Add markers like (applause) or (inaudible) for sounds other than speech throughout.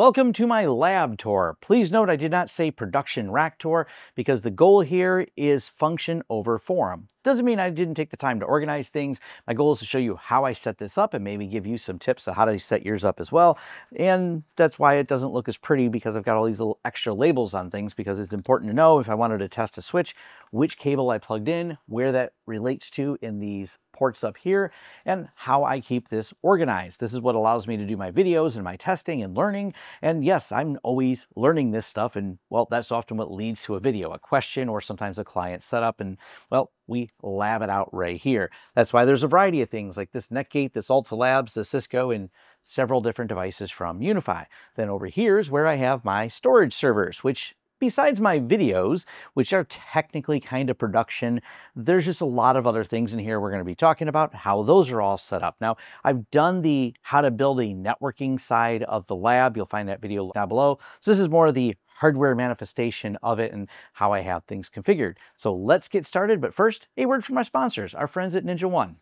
Welcome to my lab tour. Please note I did not say production rack tour because the goal here is function over forum. Doesn't mean I didn't take the time to organize things. My goal is to show you how I set this up and maybe give you some tips on how to set yours up as well. And that's why it doesn't look as pretty because I've got all these little extra labels on things because it's important to know if I wanted to test a switch, which cable I plugged in, where that relates to in these ports up here, and how I keep this organized. This is what allows me to do my videos and my testing and learning. And yes, I'm always learning this stuff. And well, that's often what leads to a video, a question, or sometimes a client setup. And well, we lab it out right here. That's why there's a variety of things like this Netgate, this Alta Labs, the Cisco, and several different devices from UniFi. Then over here is where I have my storage servers, which besides my videos, which are technically kind of production, there's just a lot of other things in here we're going to be talking about, how those are all set up. Now, I've done the how to build a networking side of the lab. You'll find that video down below. So this is more of the hardware manifestation of it and how I have things configured. So let's get started. But first, a word from our sponsors, our friends at NinjaOne.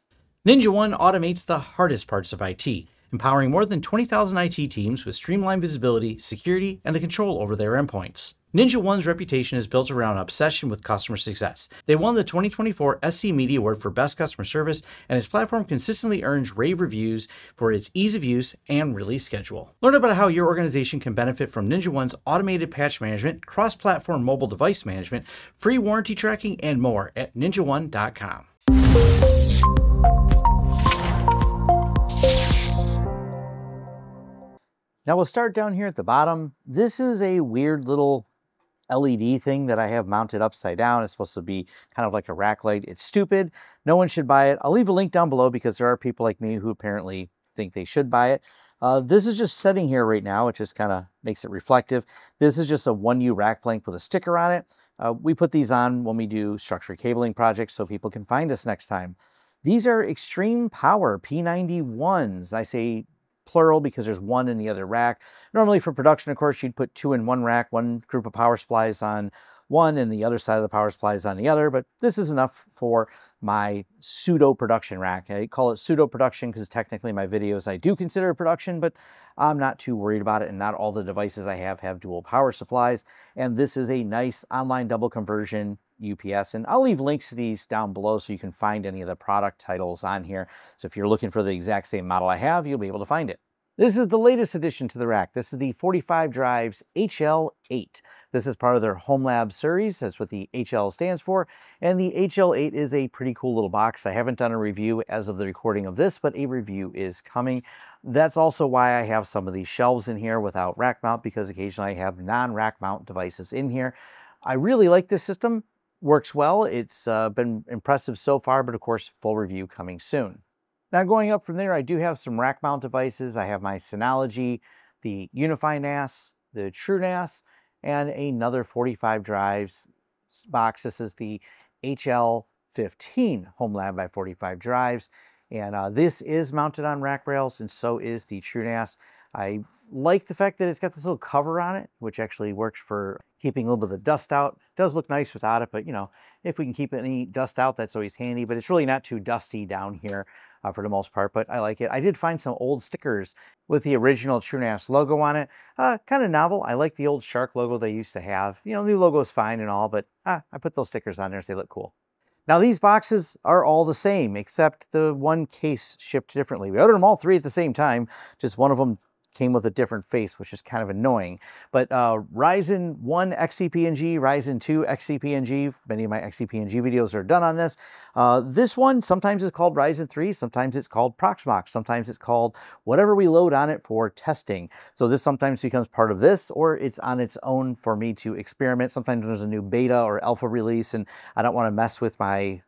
Ninja One automates the hardest parts of IT, empowering more than 20,000 IT teams with streamlined visibility, security, and the control over their endpoints. NinjaOne's reputation is built around obsession with customer success. They won the 2024 SC Media Award for Best Customer Service, and its platform consistently earns rave reviews for its ease of use and release schedule. Learn about how your organization can benefit from NinjaOne's automated patch management, cross platform mobile device management, free warranty tracking, and more at ninjaone.com. Now we'll start down here at the bottom. This is a weird little LED thing that I have mounted upside down. It's supposed to be kind of like a rack light. It's stupid. No one should buy it. I'll leave a link down below because there are people like me who apparently think they should buy it. Uh, this is just sitting here right now. It just kind of makes it reflective. This is just a 1U rack plank with a sticker on it. Uh, we put these on when we do structured cabling projects so people can find us next time. These are extreme power P91s. I say plural because there's one in the other rack. Normally for production, of course, you'd put two in one rack, one group of power supplies on one and the other side of the power supplies on the other, but this is enough for my pseudo production rack. I call it pseudo production because technically my videos I do consider production, but I'm not too worried about it and not all the devices I have have dual power supplies. And this is a nice online double conversion UPS. And I'll leave links to these down below so you can find any of the product titles on here. So if you're looking for the exact same model I have, you'll be able to find it. This is the latest addition to the rack. This is the 45 Drives HL8. This is part of their Home Lab series. That's what the HL stands for. And the HL8 is a pretty cool little box. I haven't done a review as of the recording of this, but a review is coming. That's also why I have some of these shelves in here without rack mount because occasionally I have non-rack mount devices in here. I really like this system. Works well. It's uh, been impressive so far, but of course, full review coming soon. Now going up from there, I do have some rack mount devices. I have my Synology, the UniFi NAS, the TrueNAS, and another 45 drives box. This is the HL15 Home Lab by 45 drives. And uh, this is mounted on rack rails, and so is the TrueNAS. I like the fact that it's got this little cover on it, which actually works for keeping a little bit of the dust out. It does look nice without it, but you know, if we can keep any dust out, that's always handy, but it's really not too dusty down here uh, for the most part, but I like it. I did find some old stickers with the original TrueNAS logo on it. Uh, kind of novel. I like the old shark logo they used to have. You know, new logo is fine and all, but uh, I put those stickers on there so they look cool. Now these boxes are all the same, except the one case shipped differently. We ordered them all three at the same time, just one of them came with a different face, which is kind of annoying. But uh, Ryzen 1 XCP-ng, Ryzen 2 XCP-ng, many of my XCP-ng videos are done on this. Uh, this one, sometimes it's called Ryzen 3, sometimes it's called Proxmox, sometimes it's called whatever we load on it for testing. So this sometimes becomes part of this, or it's on its own for me to experiment. Sometimes there's a new beta or alpha release, and I don't want to mess with my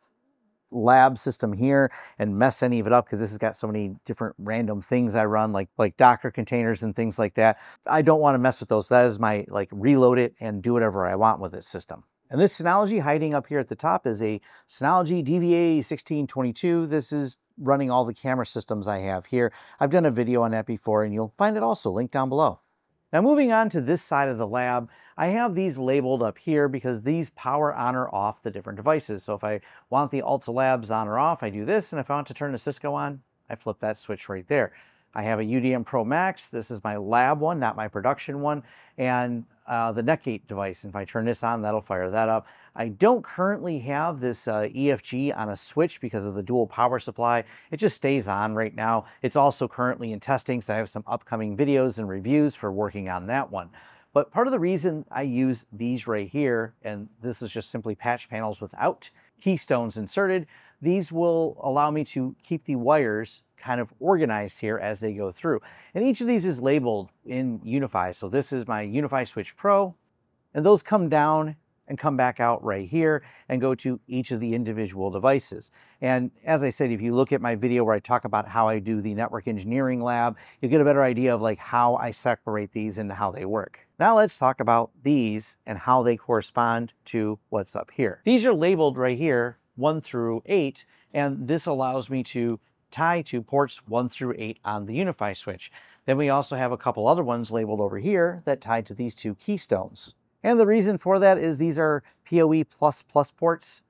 lab system here and mess any of it up because this has got so many different random things I run like like Docker containers and things like that. I don't want to mess with those. So that is my like reload it and do whatever I want with this system. And this Synology hiding up here at the top is a Synology DVA 1622. This is running all the camera systems I have here. I've done a video on that before and you'll find it also linked down below. Now moving on to this side of the lab, I have these labeled up here because these power on or off the different devices. So if I want the Alta Labs on or off, I do this, and if I want to turn the Cisco on, I flip that switch right there. I have a UDM Pro Max. This is my lab one, not my production one. And uh, the Netgate device. If I turn this on, that'll fire that up. I don't currently have this uh, EFG on a switch because of the dual power supply. It just stays on right now. It's also currently in testing, so I have some upcoming videos and reviews for working on that one. But part of the reason I use these right here, and this is just simply patch panels without keystones inserted, these will allow me to keep the wires kind of organized here as they go through. And each of these is labeled in UniFi. So this is my UniFi Switch Pro, and those come down and come back out right here and go to each of the individual devices. And as I said, if you look at my video where I talk about how I do the network engineering lab, you'll get a better idea of like how I separate these and how they work. Now let's talk about these and how they correspond to what's up here. These are labeled right here, one through eight, and this allows me to tie to ports 1 through 8 on the UniFi switch. Then we also have a couple other ones labeled over here that tie to these two keystones. And the reason for that is these are PoE++ ports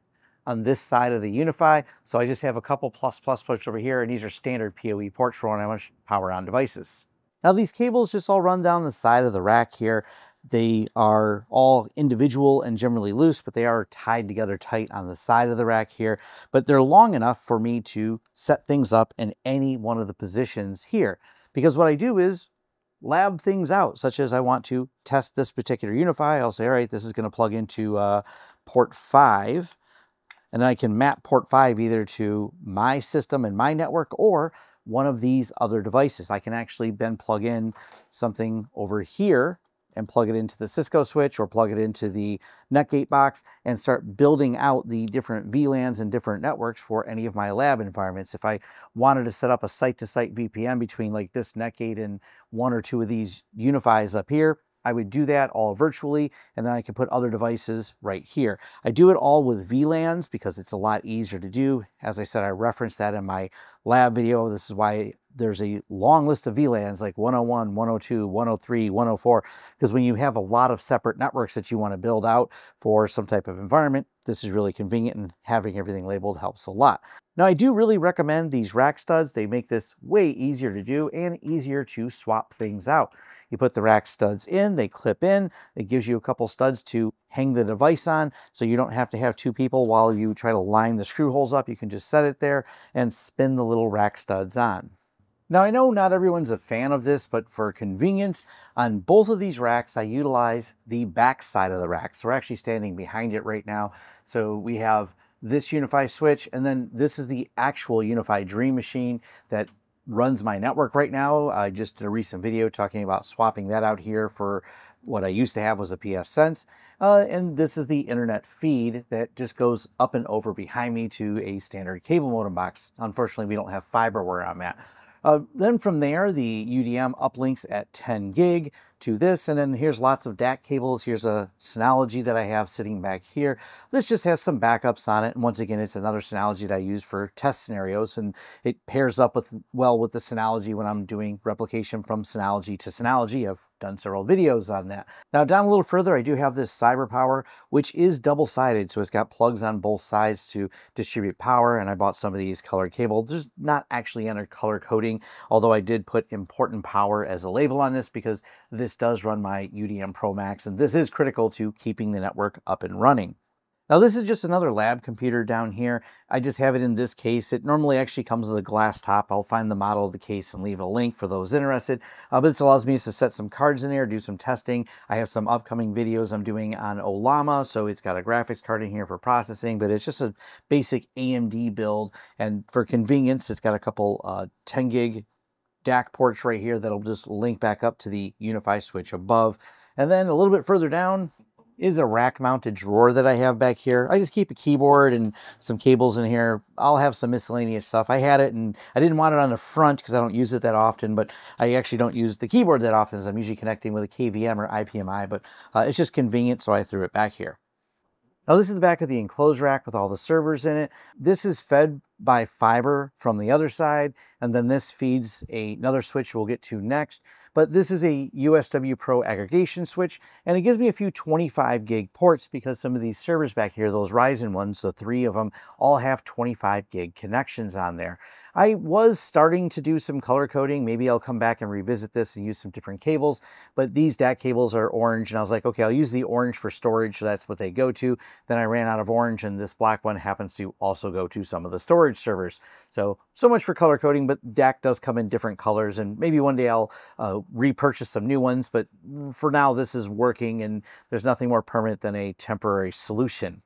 on this side of the UniFi. So I just have a couple plus plus ports over here, and these are standard PoE ports for when I want to power on devices. Now these cables just all run down the side of the rack here. They are all individual and generally loose, but they are tied together tight on the side of the rack here. But they're long enough for me to set things up in any one of the positions here. Because what I do is lab things out, such as I want to test this particular UniFi. I'll say, all right, this is going to plug into uh, port 5. And then I can map port 5 either to my system and my network or one of these other devices. I can actually then plug in something over here and plug it into the Cisco switch or plug it into the Netgate box and start building out the different VLANs and different networks for any of my lab environments. If I wanted to set up a site-to-site -site VPN between like this Netgate and one or two of these UniFis up here, I would do that all virtually, and then I can put other devices right here. I do it all with VLANs because it's a lot easier to do. As I said, I referenced that in my lab video. This is why there's a long list of VLANs like 101, 102, 103, 104, because when you have a lot of separate networks that you want to build out for some type of environment, this is really convenient and having everything labeled helps a lot. Now I do really recommend these rack studs. They make this way easier to do and easier to swap things out. You put the rack studs in, they clip in, it gives you a couple studs to hang the device on so you don't have to have two people while you try to line the screw holes up. You can just set it there and spin the little rack studs on. Now I know not everyone's a fan of this, but for convenience, on both of these racks, I utilize the back side of the rack. So we're actually standing behind it right now. So we have this UniFi switch, and then this is the actual UniFi Dream Machine that runs my network right now. I just did a recent video talking about swapping that out here for what I used to have was a pfSense. Uh, and this is the internet feed that just goes up and over behind me to a standard cable modem box. Unfortunately, we don't have fiber where I'm at. Uh, then from there, the UDM uplinks at 10 gig to this, and then here's lots of DAC cables. Here's a Synology that I have sitting back here. This just has some backups on it, and once again, it's another Synology that I use for test scenarios, and it pairs up with well with the Synology when I'm doing replication from Synology to Synology. I've done several videos on that. Now down a little further, I do have this Cyber Power, which is double-sided, so it's got plugs on both sides to distribute power, and I bought some of these colored cable. There's not actually any color coding, although I did put important power as a label on this because this does run my UDM Pro Max, and this is critical to keeping the network up and running. Now this is just another lab computer down here. I just have it in this case. It normally actually comes with a glass top. I'll find the model of the case and leave a link for those interested. Uh, but this allows me to set some cards in there, do some testing. I have some upcoming videos I'm doing on Ollama. so it's got a graphics card in here for processing, but it's just a basic AMD build. And for convenience, it's got a couple uh, 10 gig DAC ports right here that'll just link back up to the UniFi switch above. And then a little bit further down, is a rack mounted drawer that I have back here. I just keep a keyboard and some cables in here. I'll have some miscellaneous stuff. I had it and I didn't want it on the front because I don't use it that often, but I actually don't use the keyboard that often as I'm usually connecting with a KVM or IPMI, but uh, it's just convenient so I threw it back here. Now this is the back of the enclosed rack with all the servers in it. This is fed by fiber from the other side, and then this feeds a, another switch we'll get to next. But this is a USW Pro aggregation switch, and it gives me a few 25 gig ports because some of these servers back here, those Ryzen ones, the three of them, all have 25 gig connections on there. I was starting to do some color coding. Maybe I'll come back and revisit this and use some different cables, but these DAC cables are orange, and I was like, okay, I'll use the orange for storage, so that's what they go to. Then I ran out of orange, and this black one happens to also go to some of the storage servers. So, so much for color coding, but DAC does come in different colors, and maybe one day I'll uh, repurchase some new ones, but for now, this is working, and there's nothing more permanent than a temporary solution.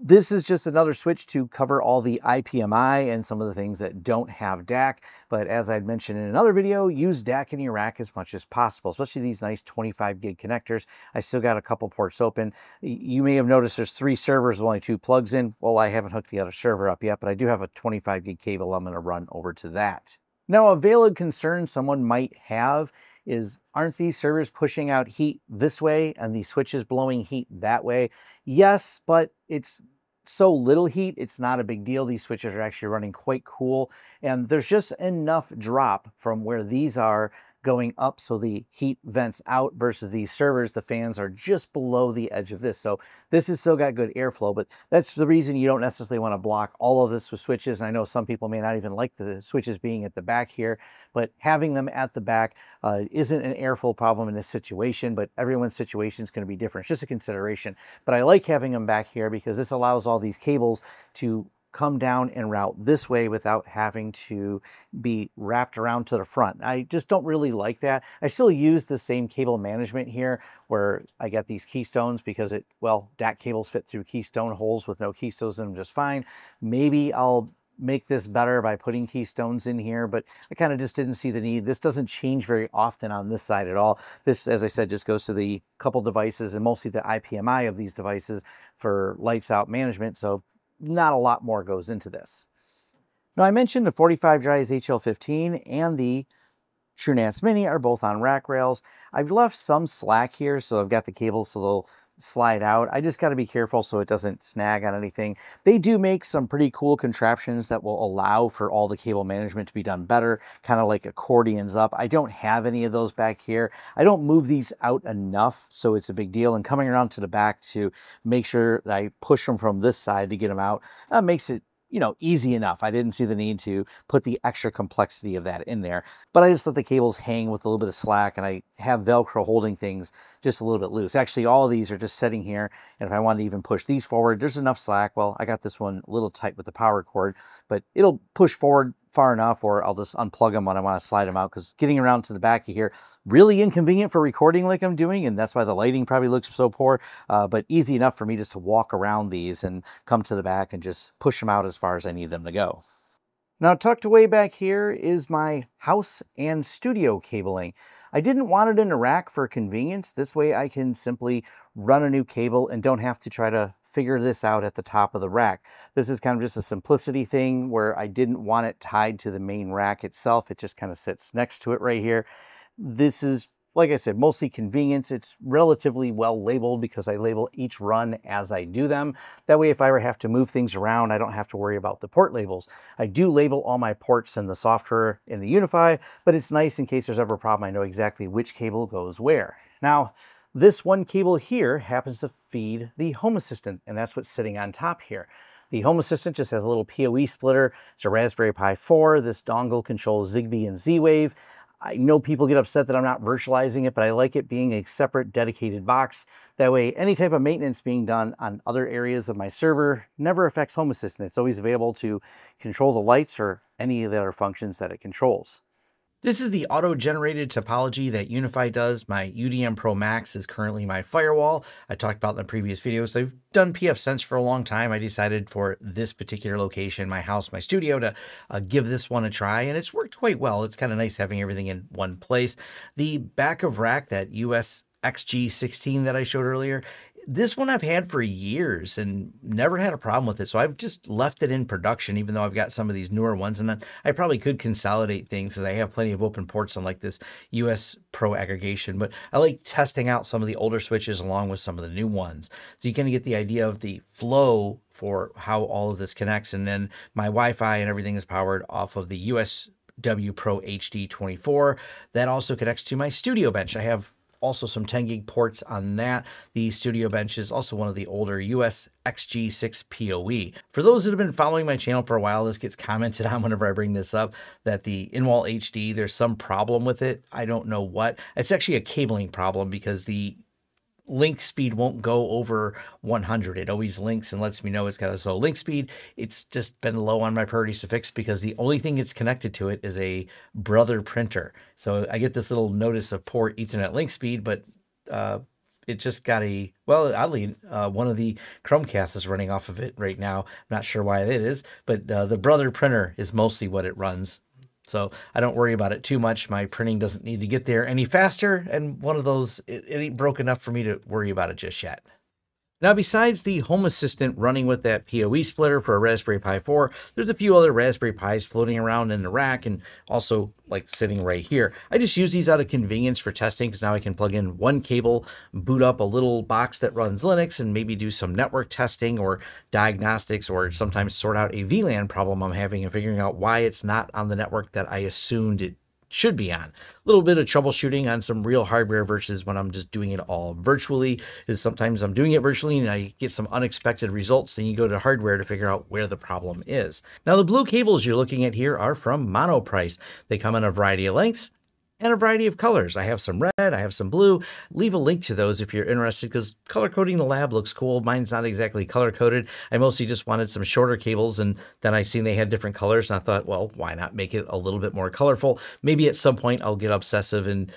This is just another switch to cover all the IPMI and some of the things that don't have DAC. But as I'd mentioned in another video, use DAC in your rack as much as possible, especially these nice 25 gig connectors. I still got a couple ports open. You may have noticed there's three servers with only two plugs in. Well, I haven't hooked the other server up yet, but I do have a 25 gig cable I'm going to run over to that. Now, a valid concern someone might have is aren't these servers pushing out heat this way and the switches blowing heat that way? Yes, but it's so little heat, it's not a big deal. These switches are actually running quite cool. And there's just enough drop from where these are going up so the heat vents out versus these servers, the fans are just below the edge of this. So this has still got good airflow, but that's the reason you don't necessarily want to block all of this with switches. And I know some people may not even like the switches being at the back here, but having them at the back uh, isn't an airflow problem in this situation, but everyone's situation is going to be different. It's just a consideration. But I like having them back here because this allows all these cables to come down and route this way without having to be wrapped around to the front. I just don't really like that. I still use the same cable management here where I get these keystones because it, well, DAC cables fit through keystone holes with no keystones in them just fine. Maybe I'll make this better by putting keystones in here, but I kind of just didn't see the need. This doesn't change very often on this side at all. This, as I said, just goes to the couple devices and mostly the IPMI of these devices for lights out management. So not a lot more goes into this. Now I mentioned the 45 Drives HL15 and the TrueNAS Mini are both on rack rails. I've left some slack here, so I've got the cables so they'll slide out. I just got to be careful so it doesn't snag on anything. They do make some pretty cool contraptions that will allow for all the cable management to be done better, kind of like accordions up. I don't have any of those back here. I don't move these out enough, so it's a big deal. And coming around to the back to make sure that I push them from this side to get them out, that makes it you know, easy enough. I didn't see the need to put the extra complexity of that in there, but I just let the cables hang with a little bit of slack and I have Velcro holding things just a little bit loose. Actually, all of these are just sitting here. And if I wanted to even push these forward, there's enough slack. Well, I got this one a little tight with the power cord, but it'll push forward far enough or I'll just unplug them when I want to slide them out because getting around to the back of here, really inconvenient for recording like I'm doing and that's why the lighting probably looks so poor, uh, but easy enough for me just to walk around these and come to the back and just push them out as far as I need them to go. Now tucked away back here is my house and studio cabling. I didn't want it in a rack for convenience. This way I can simply run a new cable and don't have to try to figure this out at the top of the rack. This is kind of just a simplicity thing where I didn't want it tied to the main rack itself. It just kind of sits next to it right here. This is, like I said, mostly convenience. It's relatively well labeled because I label each run as I do them. That way, if I ever have to move things around, I don't have to worry about the port labels. I do label all my ports in the software in the UniFi, but it's nice in case there's ever a problem, I know exactly which cable goes where. Now, this one cable here happens to feed the Home Assistant, and that's what's sitting on top here. The Home Assistant just has a little PoE splitter. It's a Raspberry Pi 4. This dongle controls Zigbee and Z-Wave. I know people get upset that I'm not virtualizing it, but I like it being a separate dedicated box. That way, any type of maintenance being done on other areas of my server never affects Home Assistant. It's always available to control the lights or any of the other functions that it controls. This is the auto-generated topology that UniFi does. My UDM Pro Max is currently my firewall. I talked about in the previous videos. I've done pfSense for a long time. I decided for this particular location, my house, my studio, to uh, give this one a try, and it's worked quite well. It's kind of nice having everything in one place. The back of rack, that US XG16 that I showed earlier, This one I've had for years and never had a problem with it. So I've just left it in production, even though I've got some of these newer ones. And I probably could consolidate things because I have plenty of open ports on like this US Pro aggregation. But I like testing out some of the older switches along with some of the new ones. So you kind of get the idea of the flow for how all of this connects. And then my Wi-Fi and everything is powered off of the USW Pro HD 24. That also connects to my studio bench. I have also some 10 gig ports on that. The Studio Bench is also one of the older US XG6 PoE. For those that have been following my channel for a while, this gets commented on (laughs) whenever I bring this up, that the in-wall HD, there's some problem with it. I don't know what. It's actually a cabling problem because the link speed won't go over 100. It always links and lets me know it's got a slow link speed. It's just been low on my priorities to fix because the only thing it's connected to it is a brother printer. So I get this little notice of poor Ethernet link speed, but uh, it just got a well oddly uh, one of the chromecast is running off of it right now i'm not sure why it is but uh, the brother printer is mostly what it runs so I don't worry about it too much. My printing doesn't need to get there any faster. And one of those, it, it ain't broke enough for me to worry about it just yet. Now, besides the Home Assistant running with that PoE splitter for a Raspberry Pi 4, there's a few other Raspberry Pis floating around in the rack and also like sitting right here. I just use these out of convenience for testing because now I can plug in one cable, boot up a little box that runs Linux and maybe do some network testing or diagnostics or sometimes sort out a VLAN problem I'm having and figuring out why it's not on the network that I assumed it should be on. A little bit of troubleshooting on some real hardware versus when I'm just doing it all virtually is sometimes I'm doing it virtually and I get some unexpected results then you go to hardware to figure out where the problem is. Now the blue cables you're looking at here are from Monoprice. They come in a variety of lengths and a variety of colors. I have some red, I have some blue. Leave a link to those if you're interested because color coding the lab looks cool. Mine's not exactly color coded. I mostly just wanted some shorter cables and then I seen they had different colors and I thought, well, why not make it a little bit more colorful? Maybe at some point I'll get obsessive and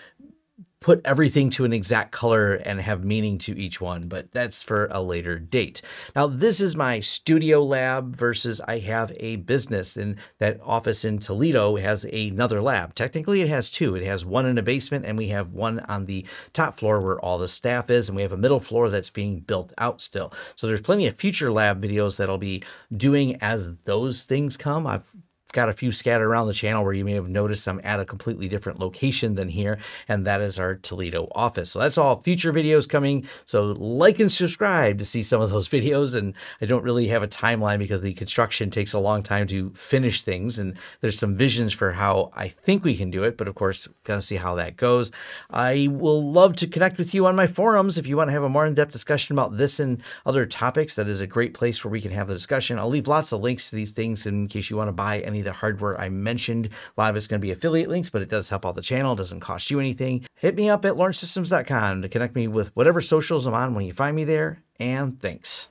put everything to an exact color and have meaning to each one, but that's for a later date. Now, this is my studio lab versus I have a business and that office in Toledo has another lab. Technically, it has two. It has one in a basement and we have one on the top floor where all the staff is and we have a middle floor that's being built out still. So there's plenty of future lab videos that I'll be doing as those things come. I've got a few scattered around the channel where you may have noticed I'm at a completely different location than here, and that is our Toledo office. So that's all future videos coming. So like and subscribe to see some of those (laughs) videos. And I don't really have a timeline because the construction takes a long time to finish things, and there's some visions for how I think we can do it, but of course, gotta see how that goes. I will love to connect with you on my forums if you want to have a more in-depth discussion about this and other topics. That is a great place where we can have the discussion. I'll leave lots of links to these things in case you want to buy any the hardware I mentioned. A lot of it's going to be affiliate links, but it does help out the channel. It doesn't cost you anything. Hit me up at lawrencesystems.com to connect me with whatever socials I'm on when you find me there. And thanks.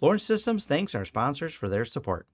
Lawrence Systems thanks our sponsors for their support.